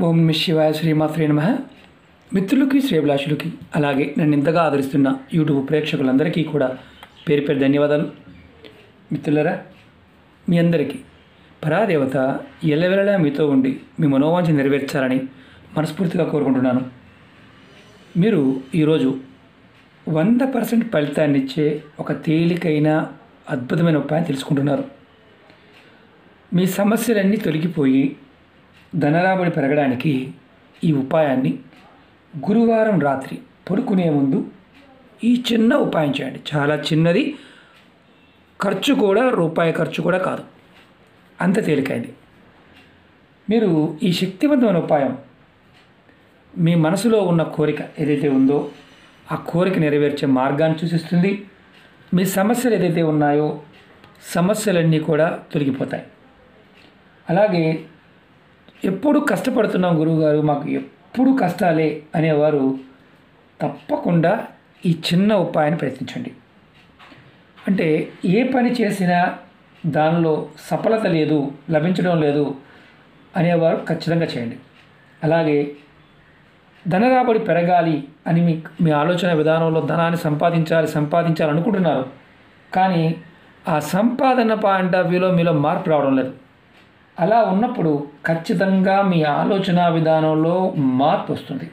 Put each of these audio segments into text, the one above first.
ఓం నమ శివాయ శ్రీమాత్రే నమ. మిత్రులకి శ్రేభిలాషులకి అలాగే నన్ను ఇంతగా ఆదరిస్తున్న యూట్యూబ్ ప్రేక్షకులందరికీ కూడా పేరు పేరు ధన్యవాదాలు. మిత్రులరా మీ అందరికీ పరాదేవత ఎల్లవెల్లలా మీతో ఉండి మీ మనోవాంఛ నెరవేర్చాలని మనస్ఫూర్తిగా కోరుకుంటున్నాను. మీరు ఈరోజు వంద పర్సెంట్ ఫలితాన్ని ఇచ్చే ఒక తేలికైన అద్భుతమైన ఉపాయం తెలుసుకుంటున్నారు. మీ సమస్యలన్నీ తొలగిపోయి ధనరాబడి పెరగడానికి ఈ ఉపాయాన్ని గురువారం రాత్రి పడుకునే ముందు ఈ చిన్న ఉపాయం చేయండి. చాలా చిన్నది ఖర్చు కూడా రూపాయి ఖర్చు కూడా కాదు. అంత తేలికైంది. మీరు ఈ శక్తివంతమైన ఉపాయం మీ మనసులో ఉన్న కోరిక ఏదైతే ఉందో ఆ కోరిక నెరవేర్చే మార్గాన్ని సూచిస్తుంది. మీ సమస్యలు ఏదైతే ఉన్నాయో సమస్యలన్నీ కూడా తొలగిపోతాయి. అలాగే ఎప్పుడు కష్టపడుతున్నాం గురువుగారు మాకు ఎప్పుడు కష్టాలే అనేవారు తప్పకుండా ఈ చిన్న ఉపాయాన్ని ప్రయత్నించండి. అంటే ఏ పని చేసినా దానిలో సఫలత లేదు లభించడం లేదు అనేవారు ఖచ్చితంగా చేయండి. అలాగే ధనరాబడి పెరగాలి అని మీ మీ ఆలోచన విధానంలో ధనాన్ని సంపాదించాలి సంపాదించాలి అనుకుంటున్నారు కానీ ఆ సంపాదన పాయింట్ ఆఫ్ వ్యూలో మీలో మార్పు రావడం లేదు. అలా ఉన్నప్పుడు ఖచ్చితంగా మీ ఆలోచన విధానంలో మార్పు వస్తుంది.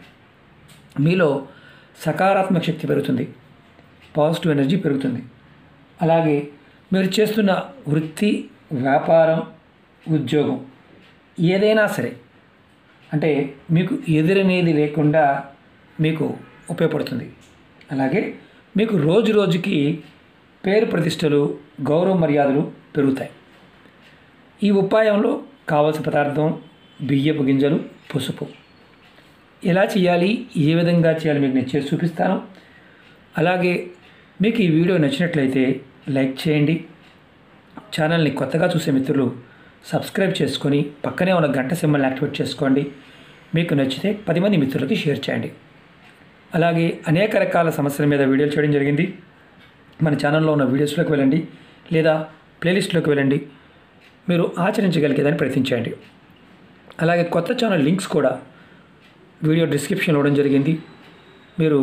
మీలో సకారాత్మక శక్తి పెరుగుతుంది. పాజిటివ్ ఎనర్జీ పెరుగుతుంది. అలాగే మీరు చేస్తున్న వృత్తి వ్యాపారం ఉద్యోగం ఏదైనా సరే అంటే మీకు ఎదురనేది లేకుండా మీకు ఉపయోగపడుతుంది. అలాగే మీకు రోజు రోజుకి పేరు ప్రతిష్టలు గౌరవ మర్యాదలు పెరుగుతాయి. ఈ ఉపాయంలో కావలసిన పదార్థం బియ్యపు గింజలు పసుపు. ఎలా చేయాలి? ఏ విధంగా చేయాలి? మీకు నేను చేసి చూపిస్తాను. అలాగే మీకు ఈ వీడియో నచ్చినట్లయితే లైక్ చేయండి. ఛానల్ని కొత్తగా చూసే మిత్రులు సబ్స్క్రైబ్ చేసుకొని పక్కనే ఉన్న గంట సింబల్ని యాక్టివేట్ చేసుకోండి. మీకు నచ్చితే పది మంది మిత్రులకి షేర్ చేయండి. అలాగే అనేక రకాల సమస్యల మీద వీడియోలు చేయడం జరిగింది. మన ఛానల్లో ఉన్న వీడియోస్లోకి వెళ్ళండి లేదా ప్లేలిస్ట్లోకి వెళ్ళండి. మీరు ఆచరించగలిగేదాన్ని ప్రయత్నించండి అలాగే కొత్త ఛానల్ లింక్స్ కూడా వీడియో డిస్క్రిప్షన్లో ఇవ్వడం జరిగింది. మీరు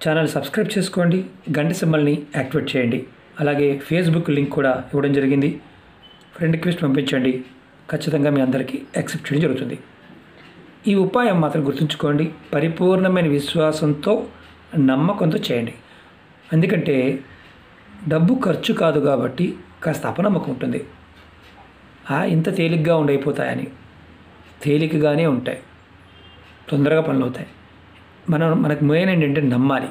ఛానల్ సబ్స్క్రైబ్ చేసుకోండి గంట సింబల్ని యాక్టివేట్ చేయండి. అలాగే ఫేస్బుక్ లింక్ కూడా ఇవ్వడం జరిగింది. ఫ్రెండ్ రిక్వెస్ట్ పంపించండి. ఖచ్చితంగా మీ అందరికీ యాక్సెప్ట్ చేయడం జరుగుతుంది. ఈ ఉపాయం మాత్రం గుర్తుంచుకోండి. పరిపూర్ణమైన విశ్వాసంతో నమ్మకంతో చేయండి. ఎందుకంటే డబ్బు ఖర్చు కాదు కాబట్టి కాస్త అపనమ్మకం ఉంటుంది. ఆ ఇంత తేలిగ్గా ఉండైపోతాయని తేలికగానే ఉంటాయి. తొందరగా పనులు అవుతాయి మనం మనకు మెయిన్ ఏంటంటే నమ్మాలి.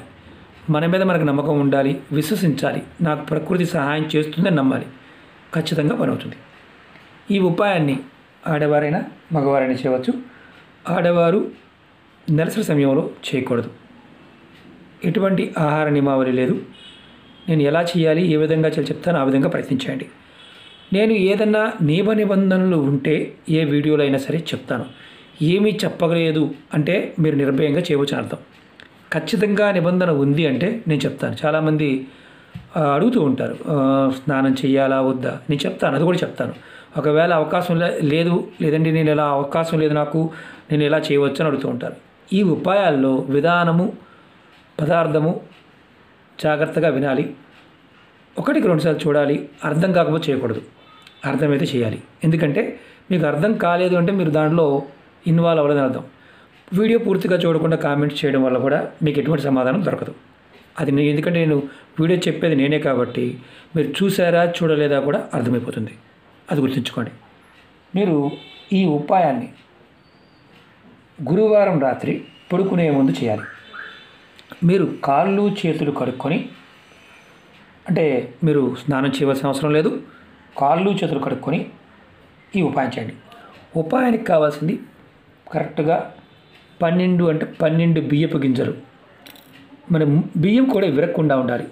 మన మీద మనకు నమ్మకం ఉండాలి విశ్వసించాలి. నాకు ప్రకృతి సహాయం చేస్తుందని నమ్మాలి. ఖచ్చితంగా పని అవుతుంది ఈ ఉపాయాన్ని ఆడవారైనా మగవారైనా చేయవచ్చు. ఆడవారు నెలసరి సమయంలో చేయకూడదు. ఎటువంటి ఆహార నియమావళి లేదు. నేను ఎలా చేయాలి ఏ విధంగా చేయాలి చెప్తాను ఆ విధంగా ప్రయత్నించండి. నేను ఏదన్నా నియమ నిబంధనలు ఉంటే ఏ వీడియోలో అయినా సరే చెప్తాను. ఏమీ చెప్పలేదు అంటే మీరు నిర్భయంగా చేయవచ్చు అర్థం. ఖచ్చితంగా నిబంధన ఉంది అంటే నేను చెప్తాను. చాలామంది అడుగుతూ ఉంటారు స్నానం చేయాలా వద్దా? నేను చెప్తాను అది కూడా చెప్తాను. ఒకవేళ అవకాశం లే- లేదు లేదండి నేను ఎలా అవకాశం లేదు నాకు నేను ఎలా చేయవచ్చు అని అడుగుతూ ఉంటారు. ఈ ఉపాయాల్లో విధానము పదార్థము జాగ్రత్తగా వినాలి. ఒకటికి రెండుసార్లు చూడాలి. అర్థం కాకపోతే చేయకూడదు. అర్థమైతే చేయాలి. ఎందుకంటే మీకు అర్థం కాలేదు అంటే మీరు దాంట్లో ఇన్వాల్వ్ అవ్వలేదని అర్థం. వీడియో పూర్తిగా చూడకుండా కామెంట్స్ చేయడం వల్ల కూడా మీకు ఎటువంటి సమాధానం దొరకదు. అది నేను ఎందుకంటే నేను వీడియో చెప్పేది నేనే కాబట్టి మీరు చూసారా చూడలేదా కూడా అర్థమైపోతుంది. అది గుర్తుంచుకోండి. మీరు ఈ ఉపాయాన్ని గురువారం రాత్రి పడుకునే ముందు చేయాలి. మీరు కాళ్ళు చేతులు కడుక్కొని అంటే మీరు స్నానం చేయవలసిన అవసరం లేదు కాళ్ళు చేతులు కడుక్కొని ఈ ఉపాయం చేయండి. ఉపాయానికి కావాల్సింది కరెక్ట్గా పన్నెండు అంటే పన్నెండు బియ్యపు గింజలు. మన బియ్యం కూడా విరక్కుండా ఉండాలి.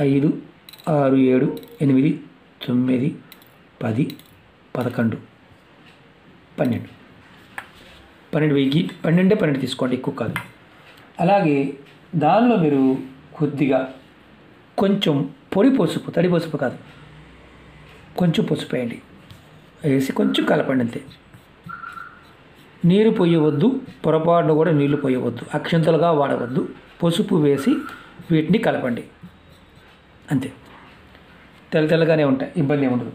ఐదు ఆరు ఏడు ఎనిమిది తొమ్మిది పది పదకొండు. పన్నెండు. పన్నెండు వెయ్యి పన్నెండే పన్నెండు తీసుకోండి ఎక్కువ కాదు. అలాగే దానిలో మీరు కొద్దిగా కొంచెం పొడి పసుపు తడి పసుపు కాదు. కొంచెం పసుపు వేయండి. వేసి కొంచెం కలపండి అంతే. నీరు పోయవద్దు పొరపాటును కూడా నీళ్ళు పోయవద్దు అక్షంతలుగా వాడవద్దు. పసుపు వేసి వీటిని కలపండి. అంతే. తెల్ల తెల్లగానే ఉంటాయి ఇబ్బంది ఉండదు.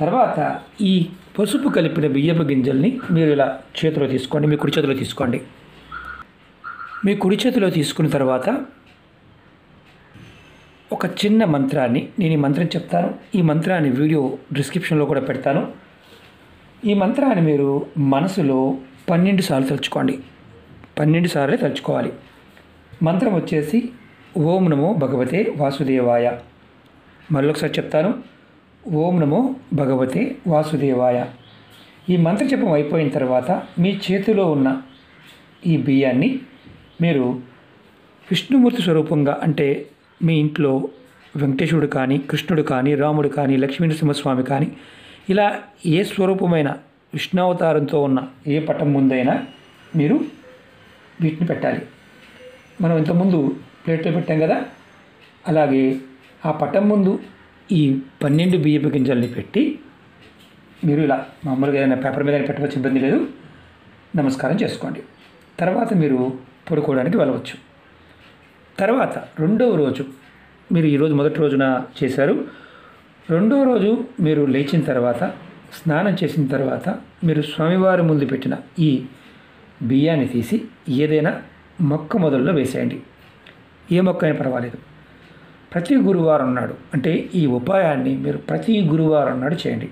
తర్వాత ఈ పసుపు కలిపిన బియ్యపు గింజల్ని మీరు ఇలా చేతిలో తీసుకోండి మీ కుడి చేతిలో తీసుకోండి. మీ కుడి చేతిలో తీసుకున్న తర్వాత ఒక చిన్న మంత్రాన్ని నేను ఈ మంత్రం చెప్తాను. ఈ మంత్రాన్ని వీడియో డిస్క్రిప్షన్లో కూడా పెడతాను. ఈ మంత్రాన్ని మీరు మనసులో పన్నెండు సార్లు తలుచుకోండి. పన్నెండు సార్లు తలుచుకోవాలి. మంత్రం వచ్చేసి ఓం నమో భగవతే వాసుదేవాయ. మరొకసారి చెప్తాను. ఓం నమో భగవతే వాసుదేవాయ. ఈ మంత్ర జపం అయిపోయిన తర్వాత మీ చేతిలో ఉన్న ఈ బియ్యాన్ని మీరు విష్ణుమూర్తి స్వరూపంగా అంటే మీ ఇంట్లో వెంకటేశ్వరుడు కానీ కృష్ణుడు కానీ రాముడు కానీ లక్ష్మీనరసింహస్వామి కానీ ఇలా ఏ స్వరూపమైన విష్ణావతారంతో ఉన్న ఏ పటం ముందైనా మీరు వీటిని పెట్టాలి. మనం ఇంతకుముందు ప్లేట్లో పెట్టాం కదా? అలాగే ఆ పటం ముందు ఈ పన్నెండు బియ్యపు గింజల్ని పెట్టి మీరు ఇలా మామూలుగా ఏదైనా పేపర్ మీద పెట్టవచ్చు ఇబ్బంది లేదు. నమస్కారం చేసుకోండి. తర్వాత మీరు పడుకోవడానికి వెళ్ళవచ్చు. తర్వాత రెండవ రోజు మీరు ఈరోజు మొదటి రోజున చేశారు. రెండవ రోజు మీరు లేచిన తర్వాత స్నానం చేసిన తర్వాత మీరు స్వామివారి ముందు పెట్టిన ఈ బియ్యాన్ని తీసి ఏదైనా మొక్క మొదల్లో వేసేయండి. ఏ మొక్క అయినా పర్వాలేదు. ప్రతి గురువారం నాడు అంటే ఈ ఉపాయాన్ని మీరు ప్రతి గురువారం నాడు చేయండి.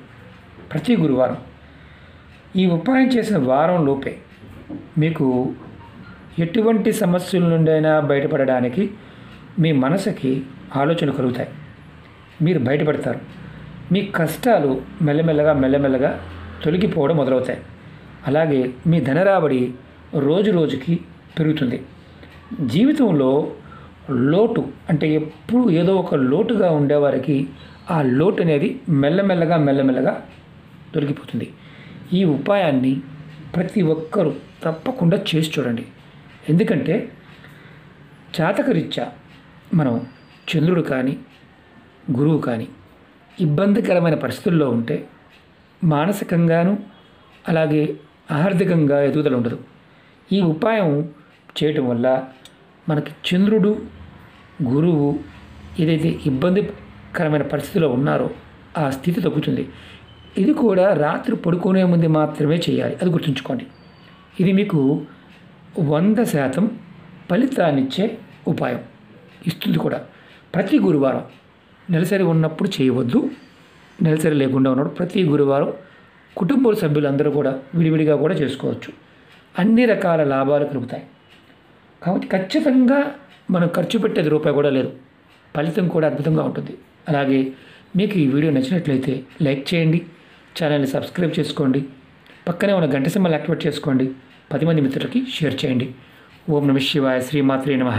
ప్రతి గురువారం. ఈ ఉపాయం చేసిన వారం లోపే మీకు ఎటువంటి సమస్యల నుండి అయినా బయటపడడానికి మీ మనసుకి ఆలోచన కలుగుతాయి. మీరు బయటపడతారు. మీ కష్టాలు మెల్లమెల్లగా మెల్లమెల్లగా తొలగిపోవడం మొదలవుతాయి. అలాగే మీ ధనరాబడి రోజు రోజుకి పెరుగుతుంది. జీవితంలో లోటు అంటే ఎప్పుడు ఏదో ఒక లోటుగా ఉండేవారికి ఆ లోటు అనేది మెల్లమెల్లగా మెల్లమెల్లగా దొరికిపోతుంది ఈ ఉపాయాన్ని ప్రతి ఒక్కరూ తప్పకుండా చేసి చూడండి. ఎందుకంటే జాతకరీత్యా మనం చంద్రుడు కానీ గురువు కానీ ఇబ్బందికరమైన పరిస్థితుల్లో ఉంటే మానసికంగాను అలాగే ఆర్థికంగా ఎదుగుదల ఉండదు. ఈ ఉపాయం చేయటం వల్ల మనకి చంద్రుడు గురువు ఏదైతే ఇబ్బందికరమైన పరిస్థితిలో ఉన్నారో ఆ స్థితి తగ్గుతుంది. ఇది కూడా రాత్రి పడుకునే ముందు మాత్రమే చేయాలి. అది గుర్తుంచుకోండి. ఇది మీకు వంద శాతం ఫలితాన్నిచ్చే ఉపాయం. ఇస్తుంది కూడా. ప్రతి గురువారం నెలసరి ఉన్నప్పుడు చేయవద్దు. నెలసరి లేకుండా ఉన్నప్పుడు ప్రతి గురువారం కుటుంబ సభ్యులందరూ కూడా విడివిడిగా కూడా చేసుకోవచ్చు. అన్ని రకాల లాభాలు కలుగుతాయి. కాబట్టి ఖచ్చితంగా మనం ఖర్చు పెట్టేది రూపాయి కూడా లేదు. ఫలితం కూడా అద్భుతంగా ఉంటుంది. అలాగే మీకు ఈ వీడియో నచ్చినట్లయితే లైక్ చేయండి. ఛానల్ని సబ్స్క్రైబ్ చేసుకోండి. పక్కనే ఉన్న గంట సింబల్ యాక్టివేట్ చేసుకోండి. పది మంది మిత్రులకి షేర్ చేయండి. ఓం నమ శివాయ శ్రీమాత్రే నమః.